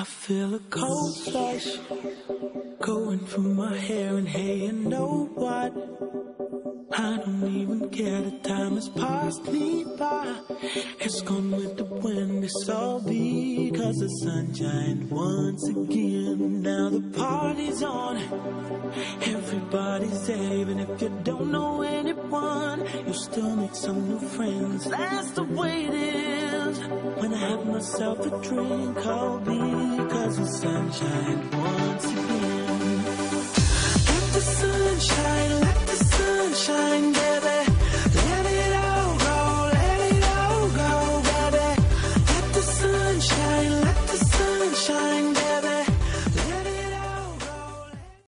I feel a cold flush going through my hair and hey, you know what? I don't even care, the time has passed me by. It's gone with the wind, it's all because the sun sunshine once again. Now the party's on, everybody's even if you don't know anyone, you still make some new friends. That's the way it is. Myself a drink, be because the sunshine. And the sunshine